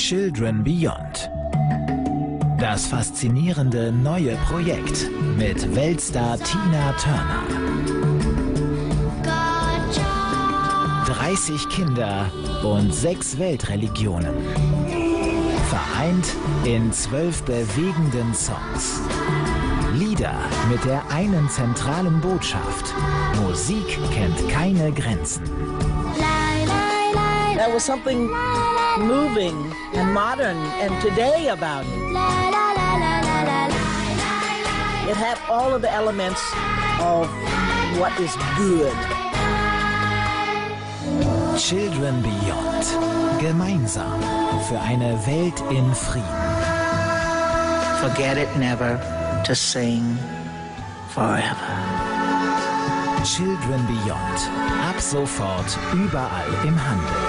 Children Beyond. Das faszinierende neue Projekt mit Weltstar Tina Turner. 30 Kinder und sechs Weltreligionen. Vereint in zwölf bewegenden Songs. Lieder mit der einen zentralen Botschaft. Musik kennt keine Grenzen. There was something moving and modern and today about it. It had all of the elements of what is good. Children Beyond. Gemeinsam für eine Welt in Frieden. Forget it never to sing forever. Children Beyond. Ab sofort überall im Handel.